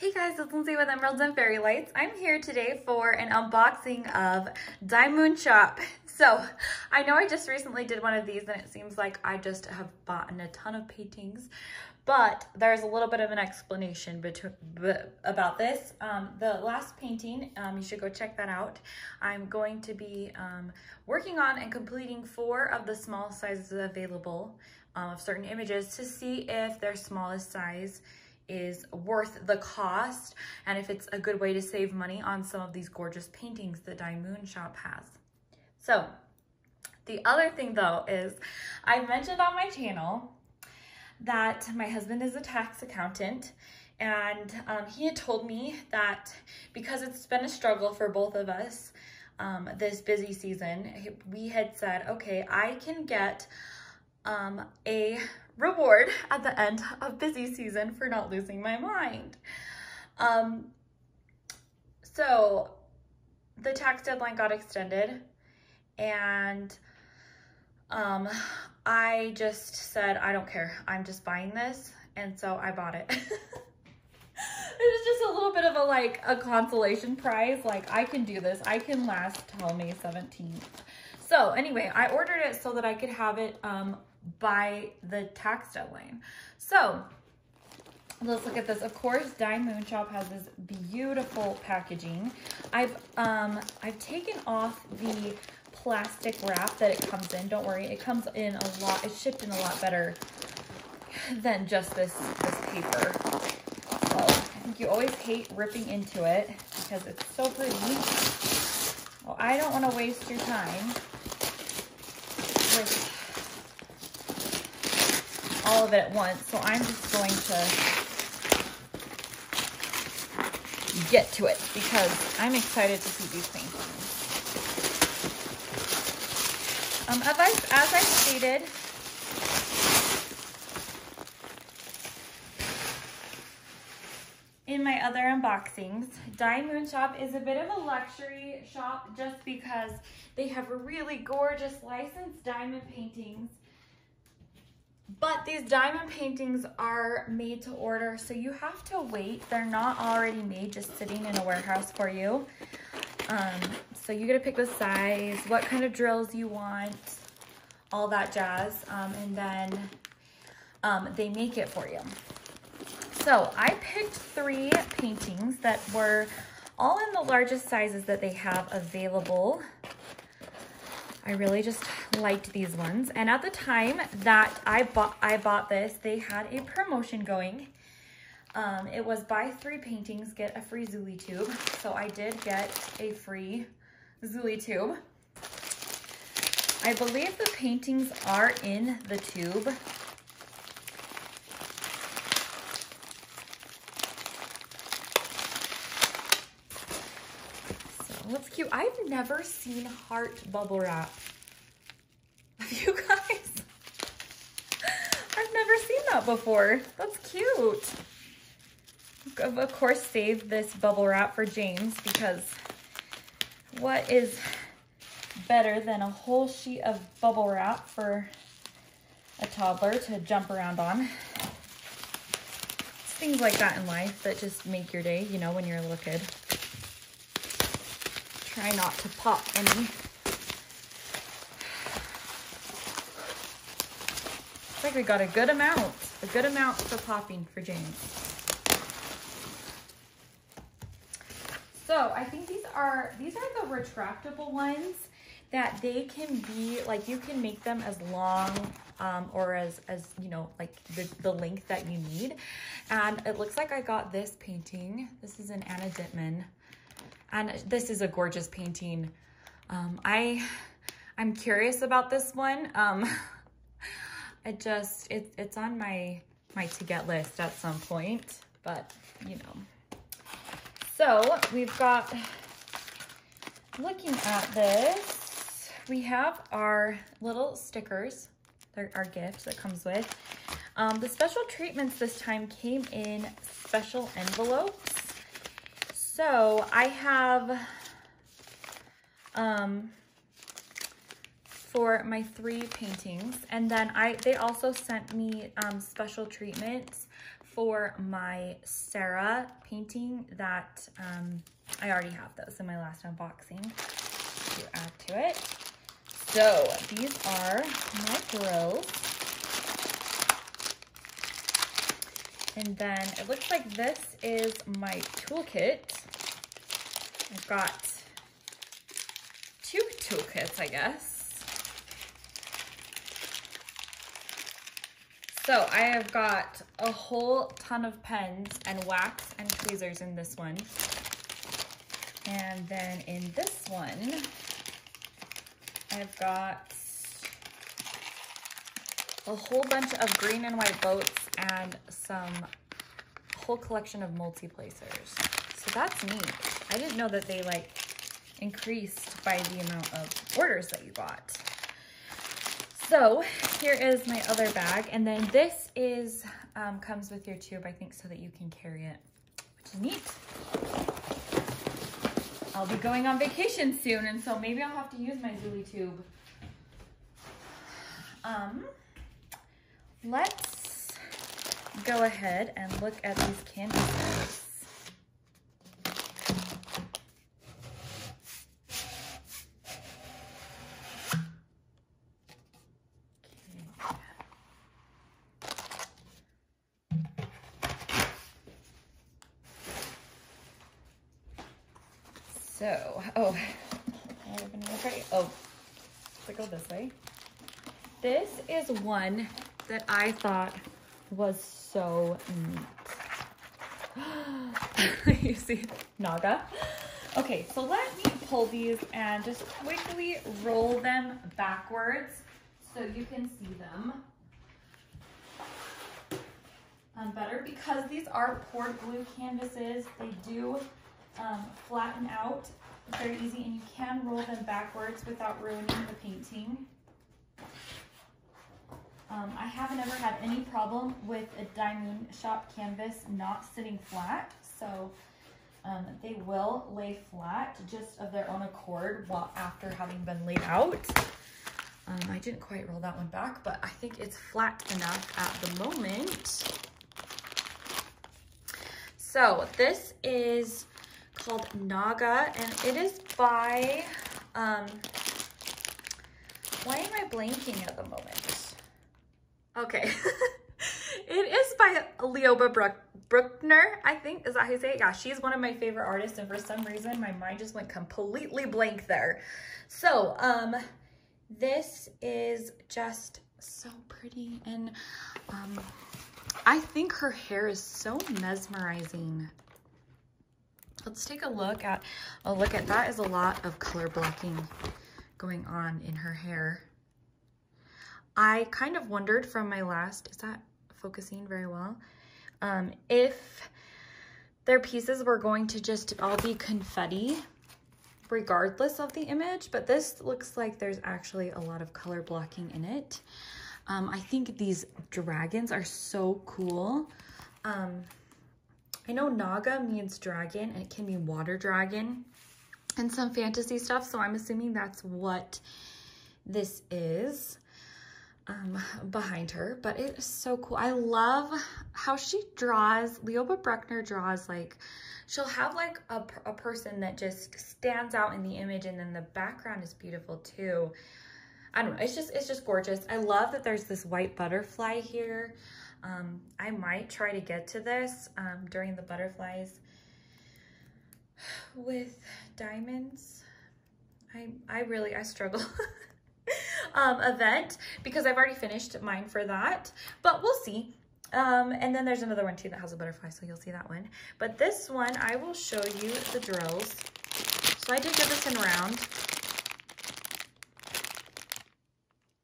Hey guys, it's Lindsay with Emeralds and Fairy Lights. I'm here today for an unboxing of Die Moon Shop. So, I know I just recently did one of these and it seems like I just have bought a ton of paintings, but there's a little bit of an explanation between, about this. Um, the last painting, um, you should go check that out. I'm going to be um, working on and completing four of the small sizes available um, of certain images to see if their smallest size is worth the cost and if it's a good way to save money on some of these gorgeous paintings that Moon Shop has. So the other thing though is I mentioned on my channel that my husband is a tax accountant and um, he had told me that because it's been a struggle for both of us um, this busy season, we had said, okay, I can get um, a reward at the end of busy season for not losing my mind. Um, so the tax deadline got extended and um, I just said, I don't care. I'm just buying this. And so I bought it. it was just a little bit of a like a consolation prize. Like I can do this. I can last till May 17th. So anyway, I ordered it so that I could have it um, by the tax deadline. So let's look at this. Of course, Die Moon Shop has this beautiful packaging. I've um I've taken off the plastic wrap that it comes in. Don't worry, it comes in a lot. It's shipped in a lot better than just this this paper. So I think you always hate ripping into it because it's so pretty. Well, I don't want to waste your time all of it at once. So I'm just going to get to it because I'm excited to see these paintings. Um, as, I, as I stated, in my other unboxings, Die Moon Shop is a bit of a luxury shop just because they have really gorgeous licensed diamond paintings but these diamond paintings are made to order, so you have to wait. They're not already made, just sitting in a warehouse for you. Um, so you got to pick the size, what kind of drills you want, all that jazz, um, and then um, they make it for you. So I picked three paintings that were all in the largest sizes that they have available. I really just liked these ones. And at the time that I bought, I bought this, they had a promotion going. Um, it was buy three paintings, get a free Zuli tube. So I did get a free Zuli tube. I believe the paintings are in the tube. That's cute. I've never seen heart bubble wrap. Have You guys, I've never seen that before. That's cute. Of course, save this bubble wrap for James because what is better than a whole sheet of bubble wrap for a toddler to jump around on. It's things like that in life that just make your day, you know, when you're a little kid. Try not to pop any. Looks like we got a good amount, a good amount for popping for James. So I think these are, these are the retractable ones that they can be, like you can make them as long um, or as, as, you know, like the, the length that you need. And it looks like I got this painting. This is an Anna Dittmann and this is a gorgeous painting. Um, I, I'm curious about this one. Um, I just, it, it's on my, my to get list at some point, but you know. So we've got, looking at this, we have our little stickers, They're our gift that comes with. Um, the special treatments this time came in special envelopes. So I have, um, for my three paintings. And then I they also sent me um, special treatments for my Sarah painting that um, I already have those in my last unboxing to add to it. So these are my grills. And then it looks like this is my toolkit. I've got two toolkits, I guess. So I have got a whole ton of pens and wax and tweezers in this one. And then in this one, I've got a whole bunch of green and white boats and some whole collection of multi-placers. So that's neat. I didn't know that they like increased by the amount of orders that you got. So here is my other bag. And then this is, um, comes with your tube, I think, so that you can carry it, which is neat. I'll be going on vacation soon, and so maybe I'll have to use my Zooey tube. Um, let's go ahead and look at these canvases. So, oh, oh, let's go this way. This is one that I thought was so neat. you see, Naga. Okay, so let me pull these and just quickly roll them backwards so you can see them um, better because these are poured glue canvases. They do um, flatten out very easy and you can roll them backwards without ruining the painting. Um, I haven't ever had any problem with a Die Moon Shop canvas not sitting flat, so um, they will lay flat just of their own accord while after having been laid out. Um, I didn't quite roll that one back, but I think it's flat enough at the moment. So this is called Naga, and it is by, um, why am I blanking at the moment? Okay. it is by Lioba Bruck Bruckner, I think. Is that how you say it? Yeah, she's one of my favorite artists, and for some reason, my mind just went completely blank there. So, um, this is just so pretty, and um, I think her hair is so mesmerizing. Let's take a look at, oh look at, that is a lot of color blocking going on in her hair. I kind of wondered from my last, is that focusing very well? Um, if their pieces were going to just all be confetti regardless of the image, but this looks like there's actually a lot of color blocking in it. Um, I think these dragons are so cool. Um, I know Naga means dragon and it can mean water dragon and some fantasy stuff. So I'm assuming that's what this is um, behind her, but it is so cool. I love how she draws, Lioba Bruckner draws like, she'll have like a, a person that just stands out in the image and then the background is beautiful too. I don't know, it's just, it's just gorgeous. I love that there's this white butterfly here. Um, I might try to get to this um, during the butterflies with diamonds. I, I really, I struggle. um, event because I've already finished mine for that, but we'll see. Um, and then there's another one too that has a butterfly, so you'll see that one. But this one, I will show you the drills. So I did give this in round.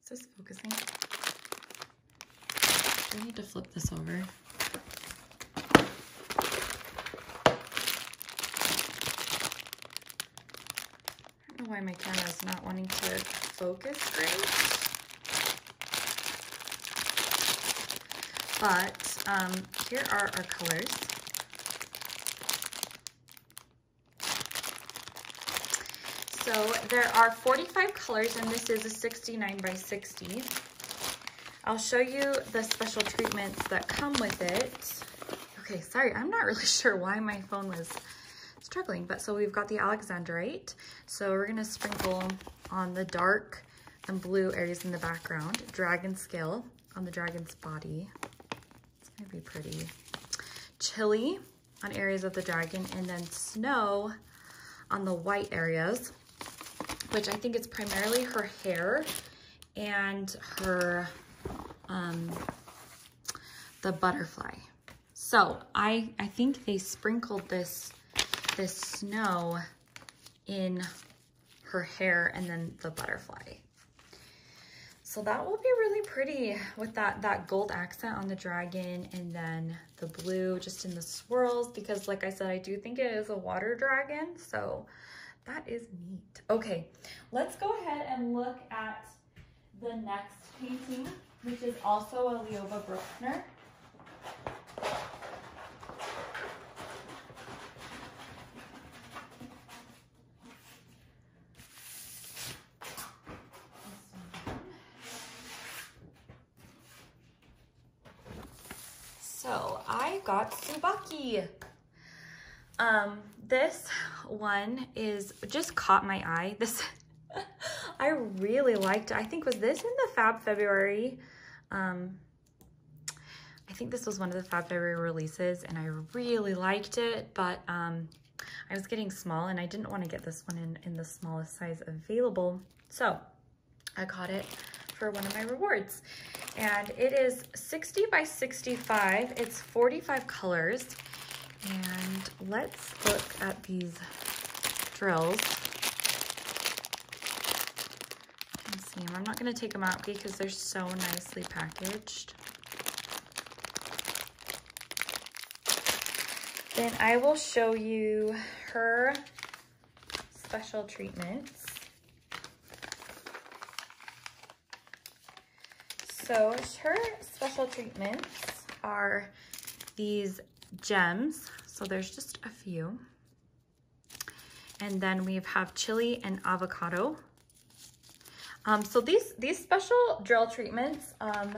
Is this focusing? Do I need to flip this over. Know why my camera is not wanting to focus great. But um, here are our colors. So there are 45 colors and this is a 69 by 60. I'll show you the special treatments that come with it. Okay, sorry, I'm not really sure why my phone was struggling, but so we've got the Alexandrite. So we're gonna sprinkle on the dark and blue areas in the background, dragon scale on the dragon's body. It's gonna be pretty. Chili on areas of the dragon, and then snow on the white areas, which I think it's primarily her hair and her, um, the butterfly. So I, I think they sprinkled this, this snow in her hair and then the butterfly. So that will be really pretty with that, that gold accent on the dragon and then the blue just in the swirls because like I said, I do think it is a water dragon. So that is neat. Okay, let's go ahead and look at the next painting, which is also a Lioba Bruckner. So I got Tsubaki. Um, this one is just caught my eye. This I really liked. I think was this in the Fab February? Um, I think this was one of the Fab February releases and I really liked it, but um, I was getting small and I didn't want to get this one in, in the smallest size available. So I caught it for one of my rewards. And it is 60 by 65. It's 45 colors. And let's look at these drills. See. I'm not going to take them out because they're so nicely packaged. Then I will show you her special treatments. So her special treatments are these gems. So there's just a few. And then we have chili and avocado. Um, so these, these special drill treatments um,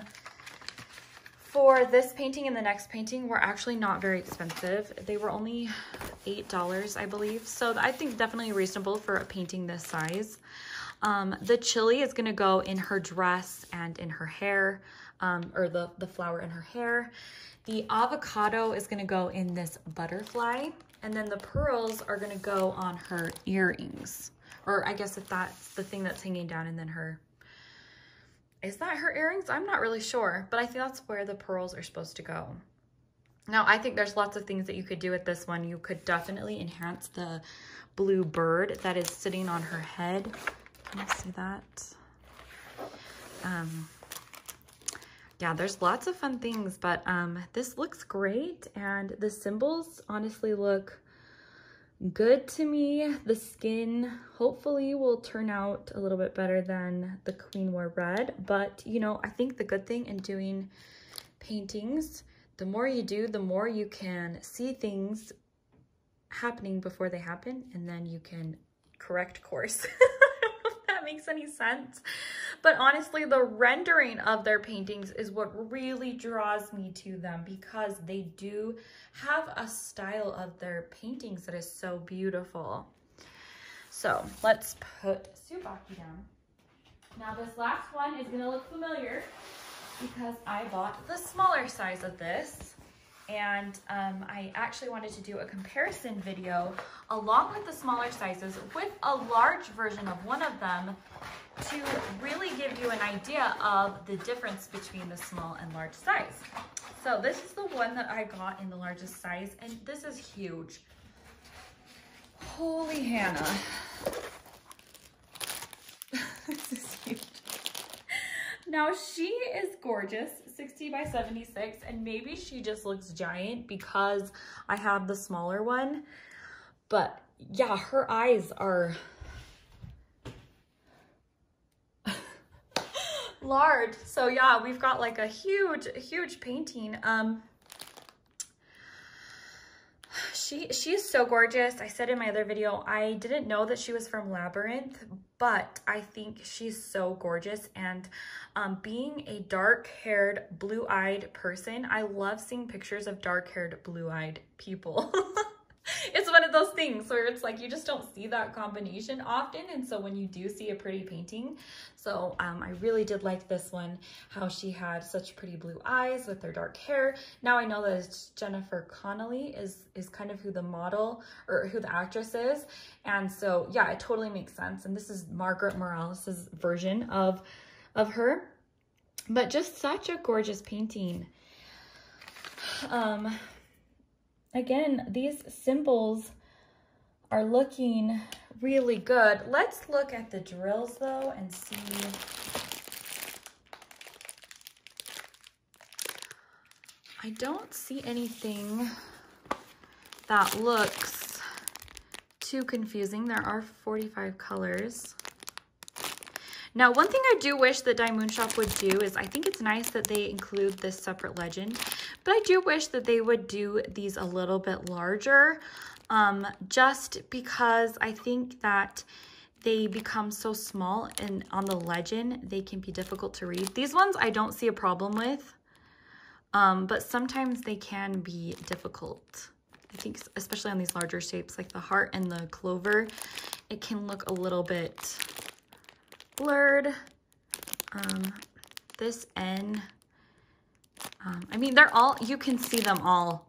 for this painting and the next painting were actually not very expensive. They were only $8, I believe. So I think definitely reasonable for a painting this size. Um, the chili is gonna go in her dress and in her hair, um, or the, the flower in her hair. The avocado is gonna go in this butterfly, and then the pearls are gonna go on her earrings. Or I guess if that's the thing that's hanging down and then her, is that her earrings? I'm not really sure, but I think that's where the pearls are supposed to go. Now, I think there's lots of things that you could do with this one. You could definitely enhance the blue bird that is sitting on her head. Can you see that? Um, yeah, there's lots of fun things, but um, this looks great. And the symbols honestly look good to me. The skin hopefully will turn out a little bit better than the Queen Wore Red. But, you know, I think the good thing in doing paintings, the more you do, the more you can see things happening before they happen, and then you can correct course. makes any sense. But honestly, the rendering of their paintings is what really draws me to them because they do have a style of their paintings that is so beautiful. So let's put Tsubaki down. Now this last one is gonna look familiar because I bought the smaller size of this and um, I actually wanted to do a comparison video along with the smaller sizes with a large version of one of them to really give you an idea of the difference between the small and large size. So this is the one that I got in the largest size and this is huge. Holy Hannah. this is huge. Now she is gorgeous, 60 by 76, and maybe she just looks giant because I have the smaller one. But yeah, her eyes are large. So yeah, we've got like a huge, huge painting. Um, she she is so gorgeous. I said in my other video, I didn't know that she was from Labyrinth, but I think she's so gorgeous. And um, being a dark-haired, blue-eyed person, I love seeing pictures of dark-haired, blue-eyed people. it's one of those things where it's like you just don't see that combination often. And so when you do see a pretty painting so um, I really did like this one how she had such pretty blue eyes with her dark hair. Now I know that it's Jennifer Connelly is is kind of who the model or who the actress is. And so yeah it totally makes sense. And this is Margaret Morales's version of of her. But just such a gorgeous painting. Um again, these symbols are looking really good. Let's look at the drills though and see. I don't see anything that looks too confusing. There are 45 colors. Now, one thing I do wish that Die Moon Shop would do is I think it's nice that they include this separate legend but I do wish that they would do these a little bit larger um, just because I think that they become so small and on the legend, they can be difficult to read. These ones I don't see a problem with, um, but sometimes they can be difficult. I think especially on these larger shapes like the heart and the clover, it can look a little bit blurred. Um, this N um, I mean, they're all, you can see them all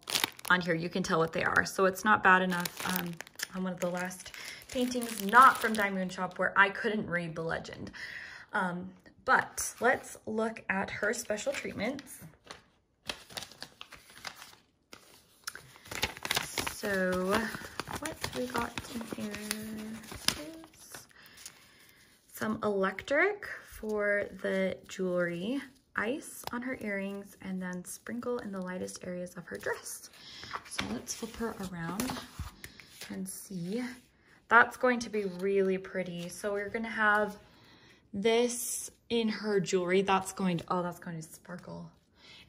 on here. You can tell what they are. So it's not bad enough um, on one of the last paintings, not from Die Moon Shop, where I couldn't read the legend. Um, but let's look at her special treatments. So what we got in here is some electric for the jewelry ice on her earrings and then sprinkle in the lightest areas of her dress. So let's flip her around and see. That's going to be really pretty. So we're gonna have this in her jewelry. That's going to, oh, that's going to sparkle.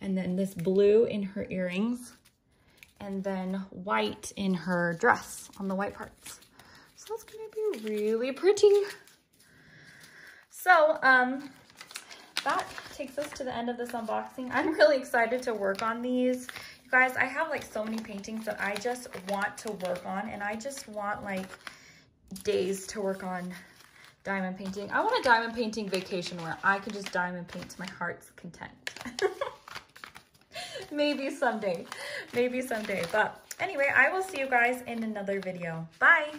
And then this blue in her earrings and then white in her dress on the white parts. So that's gonna be really pretty. So, um, that takes us to the end of this unboxing. I'm really excited to work on these. You guys, I have like so many paintings that I just want to work on and I just want like days to work on diamond painting. I want a diamond painting vacation where I can just diamond paint to my heart's content. Maybe someday. Maybe someday. But anyway, I will see you guys in another video. Bye.